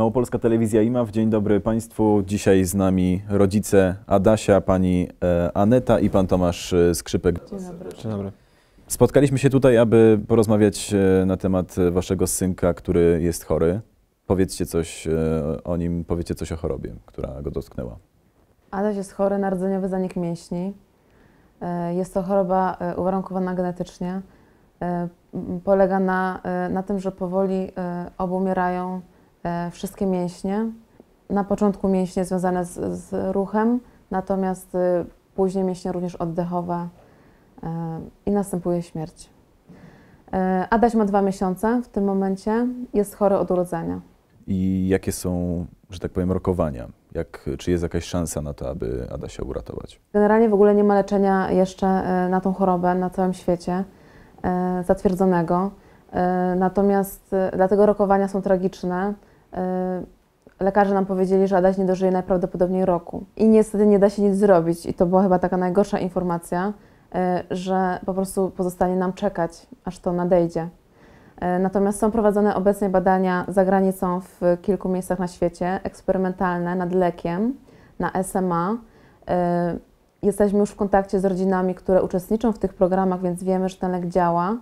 Małopolska Telewizja IMAW. Dzień dobry Państwu. Dzisiaj z nami rodzice Adasia, pani e, Aneta i pan Tomasz e, Skrzypek. Dzień dobry. Dzień dobry. Spotkaliśmy się tutaj, aby porozmawiać e, na temat waszego synka, który jest chory. Powiedzcie coś o nim, powiedzcie coś o chorobie, która go dotknęła. Adaś jest chory na rdzeniowy zanik mięśni. Jest to choroba uwarunkowana genetycznie. Polega na, na tym, że powoli obumierają wszystkie mięśnie. Na początku mięśnie związane z, z ruchem, natomiast e, później mięśnie również oddechowe e, i następuje śmierć. E, Adaś ma dwa miesiące w tym momencie, jest chory od urodzenia. I jakie są, że tak powiem, rokowania? Jak, czy jest jakaś szansa na to, aby Adasia uratować? Generalnie w ogóle nie ma leczenia jeszcze e, na tą chorobę na całym świecie e, zatwierdzonego. E, Natomiast e, dlatego rokowania są tragiczne. E, Lekarze nam powiedzieli, że Adaś nie dożyje najprawdopodobniej roku. I niestety nie da się nic zrobić. I to była chyba taka najgorsza informacja, e, że po prostu pozostanie nam czekać, aż to nadejdzie. E, Natomiast są prowadzone obecnie badania za granicą w kilku miejscach na świecie, eksperymentalne nad lekiem na SMA. Jesteśmy już w kontakcie z rodzinami, które uczestniczą w tych programach, więc wiemy, że ten lek działa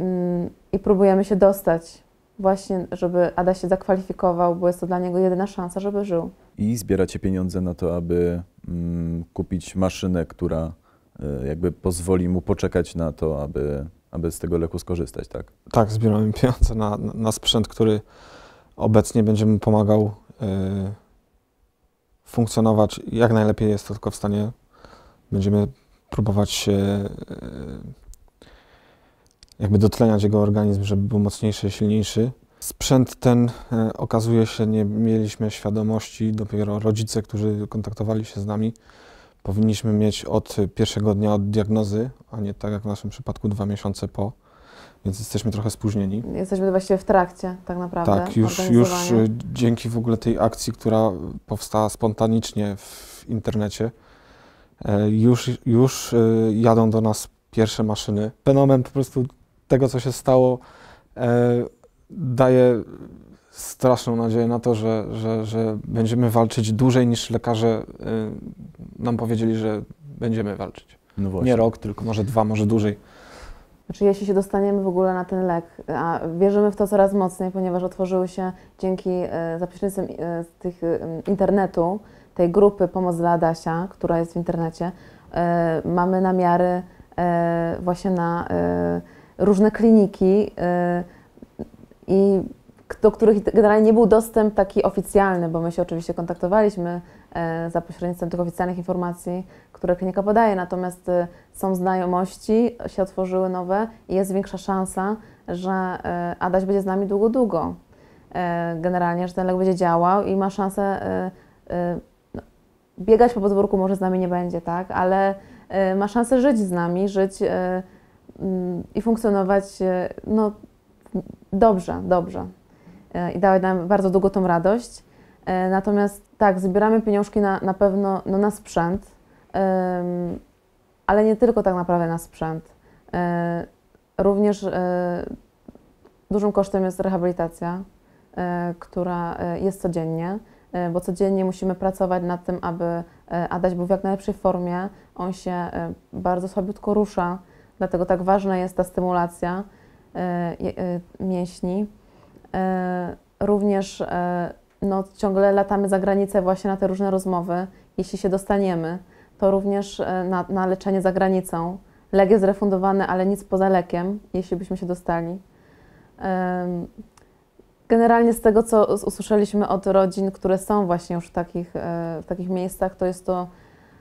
Mm, i próbujemy się dostać właśnie, żeby Ada się zakwalifikował, bo jest to dla niego jedyna szansa, żeby żył. I zbieracie pieniądze na to, aby mm, kupić maszynę, która e, jakby pozwoli mu poczekać na to, aby, aby z tego leku skorzystać, tak? Tak, zbieramy pieniądze na, na sprzęt, który obecnie będzie mu pomagał y, funkcjonować jak najlepiej jest to tylko w stanie. Będziemy próbować się y, jakby dotleniać jego organizm, żeby był mocniejszy, silniejszy. Sprzęt ten y, okazuje się, nie mieliśmy świadomości, dopiero rodzice, którzy kontaktowali się z nami, powinniśmy mieć od pierwszego dnia od diagnozy, a nie tak jak w naszym przypadku dwa miesiące po, więc jesteśmy trochę spóźnieni. Jesteśmy właściwie w trakcie tak naprawdę Tak, już, już y, dzięki w ogóle tej akcji, która powstała spontanicznie w internecie, e, już, już jadą do nas pierwsze maszyny. Fenomen po prostu tego, co się stało, e, daje straszną nadzieję na to, że, że, że będziemy walczyć dłużej niż lekarze y, nam powiedzieli, że będziemy walczyć. No Nie rok, tylko może dwa, może dłużej. Znaczy, jeśli się dostaniemy w ogóle na ten lek, a wierzymy w to coraz mocniej, ponieważ otworzyły się dzięki e, za pośrednictwem e, tych e, internetu, tej grupy Pomoc dla Adasia, która jest w internecie, e, mamy namiary e, właśnie na e, różne kliniki e, i do których generalnie nie był dostęp taki oficjalny, bo my się oczywiście kontaktowaliśmy e, za pośrednictwem tych oficjalnych informacji, które klinika podaje, natomiast e, są znajomości, się otworzyły nowe i jest większa szansa, że e, Adaś będzie z nami długo, długo. E, Generalnie, że ten lek będzie działał i ma szansę no, biegać po podwórku może z nami nie będzie, tak, ale ma szansę żyć z nami, żyć i funkcjonować e, no, dobrze, dobrze. E, I dały nam bardzo długo tą radość. E, Natomiast tak, zbieramy pieniążki na, na pewno no, na sprzęt, ale nie tylko tak naprawdę na sprzęt. Również dużym kosztem jest rehabilitacja, która jest codziennie, bo codziennie musimy pracować nad tym, aby Adaś był w jak najlepszej formie. On się bardzo słabiutko rusza, dlatego tak ważna jest ta stymulacja e, e, mięśni. E, Również no, ciągle latamy za granicę właśnie na te różne rozmowy. Jeśli się dostaniemy, to również na, na leczenie za granicą. Lek jest refundowany, ale nic poza lekiem, jeśli byśmy się dostali. Generalnie z tego, co us- usłyszeliśmy od rodzin, które są właśnie już w takich, w takich miejscach, to jest to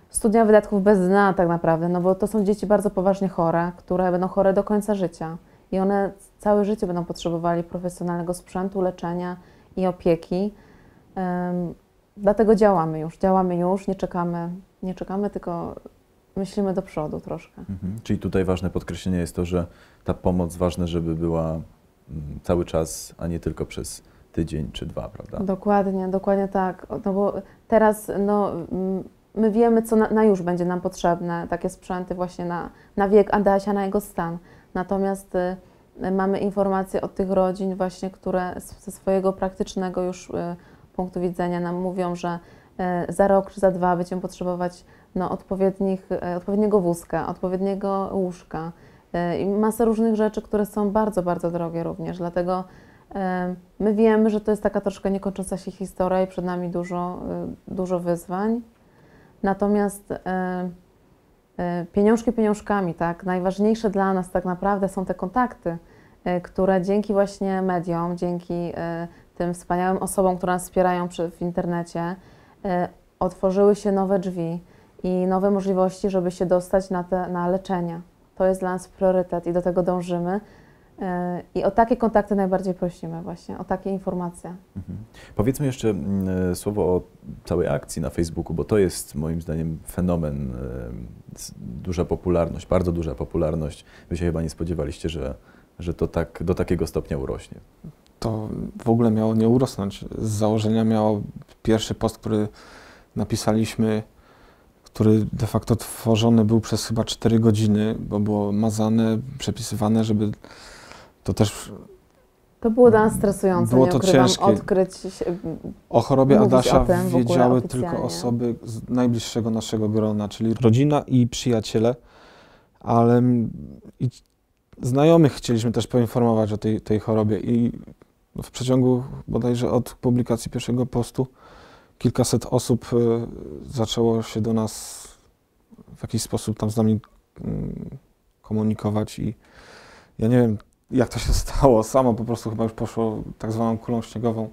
studnia wydatków bez dna tak naprawdę, no bo to są dzieci bardzo poważnie chore, które będą chore do końca życia i one całe życie będą potrzebowali profesjonalnego sprzętu, leczenia i opieki. Em, Dlatego działamy już, działamy już, nie czekamy, nie czekamy, tylko myślimy do przodu troszkę. Mhm. Czyli tutaj ważne podkreślenie jest to, że ta pomoc ważne, żeby była mm, cały czas, a nie tylko przez tydzień czy dwa, prawda? Dokładnie, dokładnie tak. No bo teraz no, mm, my wiemy, co na, na już będzie nam potrzebne, takie sprzęty właśnie na, na wiek Adasia, na jego stan. Natomiast y, mamy informacje od tych rodzin właśnie, które z- ze swojego praktycznego już e, punktu widzenia nam mówią, że e, za rok czy za dwa będziemy potrzebować no, odpowiednich, e, odpowiedniego wózka, odpowiedniego łóżka e, i masę różnych rzeczy, które są bardzo, bardzo drogie również. Dlatego e, my wiemy, że to jest taka troszkę niekończąca się historia i przed nami dużo, dużo wyzwań. Natomiast e, e, pieniążki pieniążkami, tak? Najważniejsze dla nas tak naprawdę są te kontakty, e, które dzięki właśnie mediom, dzięki tym wspaniałym osobom, które nas wspierają przy, w internecie, otworzyły się nowe drzwi i nowe możliwości, żeby się dostać na, te, na leczenie. To jest dla nas priorytet i do tego dążymy. E, I o takie kontakty najbardziej prosimy właśnie, o takie informacje. Mhm. Powiedzmy jeszcze mm, słowo o całej akcji na Facebooku, bo to jest moim zdaniem fenomen, e, duża popularność, bardzo duża popularność. Wy się chyba nie spodziewaliście, że, że to tak do takiego stopnia urośnie. To w ogóle miało nie urosnąć. Z założenia miało pierwszy post, który napisaliśmy, który de facto tworzony był przez chyba 4 godziny, bo było mazane, przepisywane, żeby to też To było dla nas stresujące, Było nie to ukrywam, ciężkie. odkryć się, O chorobie Adasia o tym wiedziały tylko osoby z najbliższego naszego grona, czyli rodzina i przyjaciele, ale i znajomych chcieliśmy też poinformować o tej, tej chorobie i w przeciągu bodajże od publikacji pierwszego postu kilkaset osób y, zaczęło się do nas w jakiś sposób tam z nami mm, komunikować i ja nie wiem jak to się stało, samo po prostu chyba już poszło tak zwaną kulą śniegową.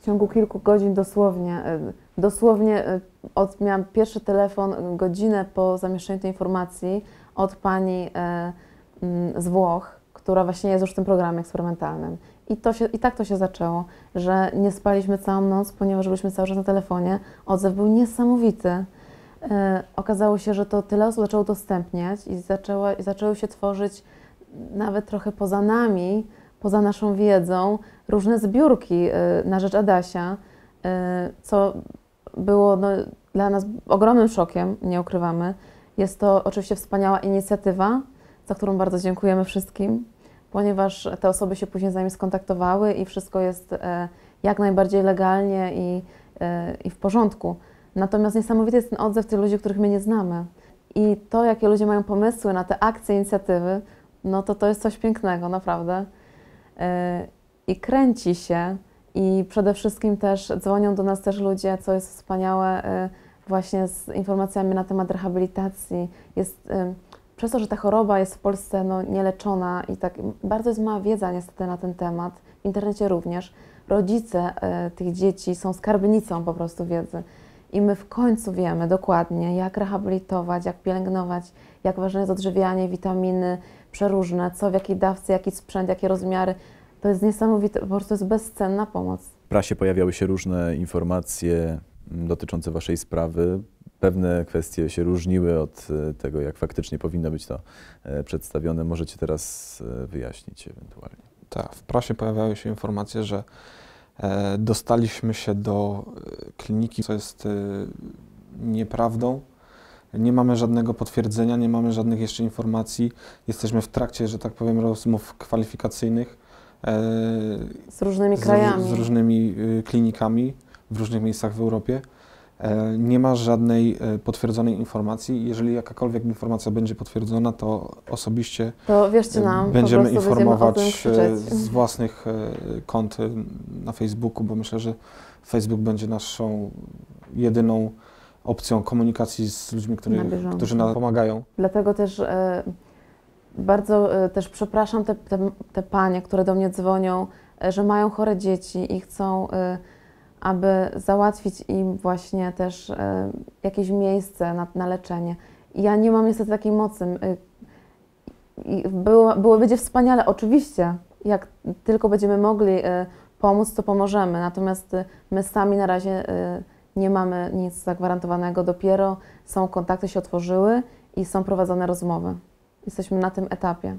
W ciągu kilku godzin dosłownie, y, dosłownie y, od, miałam pierwszy telefon godzinę po zamieszczeniu tej informacji od pani y, mm, z Włoch, która właśnie jest już w tym programie eksperymentalnym. I, to się, I tak to się zaczęło, że nie spaliśmy całą noc, ponieważ byliśmy cały czas na telefonie. Odzew był niesamowity. Okazało się, że to tyle osób zaczęło udostępniać i, zaczęła, i zaczęły się tworzyć nawet trochę poza nami, poza naszą wiedzą, różne zbiórki y, na rzecz Adasia, y, co było no, dla nas ogromnym szokiem, nie ukrywamy. Jest to oczywiście wspaniała inicjatywa, za którą bardzo dziękujemy wszystkim, ponieważ te osoby się później z nami skontaktowały i wszystko jest e, jak najbardziej legalnie i, e, i w porządku. Natomiast niesamowity jest ten odzew tych ludzi, których my nie znamy. I to, jakie ludzie mają pomysły na te akcje, inicjatywy, no to to jest coś pięknego, naprawdę. E, I kręci się i przede wszystkim też dzwonią do nas też ludzie, co jest wspaniałe, e, właśnie z informacjami na temat rehabilitacji. Jest, e, przez to, że ta choroba jest w Polsce no, nieleczona i tak bardzo jest mała wiedza niestety na ten temat, w internecie również, rodzice tych dzieci są skarbnicą po prostu wiedzy. I my w końcu wiemy dokładnie, jak rehabilitować, jak pielęgnować, jak ważne jest odżywianie, witaminy przeróżne, co w jakiej dawce, jaki sprzęt, jakie rozmiary. To jest niesamowite, po prostu jest bezcenna pomoc. W prasie pojawiały się różne informacje mm, dotyczące Waszej sprawy. Pewne kwestie się różniły od e, tego, jak faktycznie powinno być to e, przedstawione. Możecie teraz e, wyjaśnić ewentualnie. Tak, w prasie pojawiały się informacje, że dostaliśmy się do kliniki, co jest nieprawdą. Nie mamy żadnego potwierdzenia, nie mamy żadnych jeszcze informacji. Jesteśmy w trakcie, że tak powiem, rozmów kwalifikacyjnych e, Z różnymi krajami. z różnymi y, klinikami w różnych miejscach w Europie. E, Nie ma żadnej e, potwierdzonej informacji. Jeżeli jakakolwiek informacja będzie potwierdzona, to osobiście To nam, Będziemy informować z własnych kont na Facebooku, bo myślę, że Facebook będzie naszą jedyną opcją komunikacji z ludźmi, Na którzy, nam pomagają. Dlatego też e, bardzo e, też przepraszam te, te, te panie, które do mnie dzwonią, e, że mają chore dzieci i chcą, aby załatwić im właśnie też jakieś miejsce na, na leczenie. I ja nie mam niestety takiej mocy. I było, było, będzie wspaniale, oczywiście, jak tylko będziemy mogli pomóc, to pomożemy. Natomiast my sami na razie nie mamy nic zagwarantowanego. Dopiero są kontakty się otworzyły i są prowadzone rozmowy. Jesteśmy na tym etapie.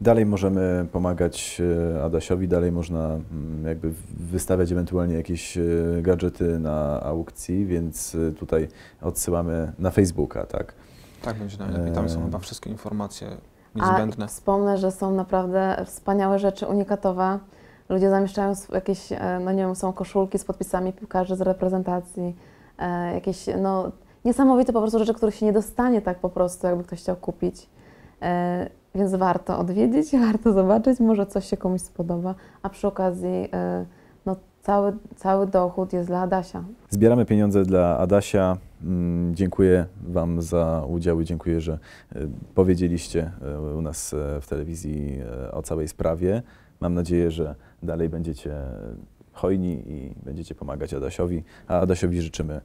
Dalej możemy pomagać e, Adasiowi, dalej można mm, jakby wystawiać ewentualnie jakieś e, gadżety na aukcji, więc e, tutaj odsyłamy na Facebooka, tak? Tak będzie najlepiej. Tam są chyba wszystkie informacje. niezbędne. A wspomnę, że są naprawdę wspaniałe rzeczy, unikatowe. Ludzie zamieszczają jakieś, e, no nie wiem, są koszulki z podpisami piłkarzy z reprezentacji, e, jakieś, no niesamowite po prostu rzeczy, których się nie dostanie tak po prostu, jakby ktoś chciał kupić. E, Więc warto odwiedzić, warto zobaczyć, może coś się komuś spodoba, a przy okazji no, cały, cały dochód jest dla Adasia. Zbieramy pieniądze dla Adasia. Mm, Dziękuję Wam za udział i dziękuję, że y, powiedzieliście y, u nas y, w telewizji o całej sprawie. Mam nadzieję, że dalej będziecie hojni i będziecie pomagać Adasiowi. A Adasiowi życzymy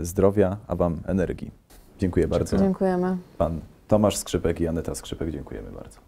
zdrowia, a Wam energii. Dziękuję bardzo. Dziękujemy. Pan Tomasz Skrzypek i Aneta Skrzypek, dziękujemy bardzo.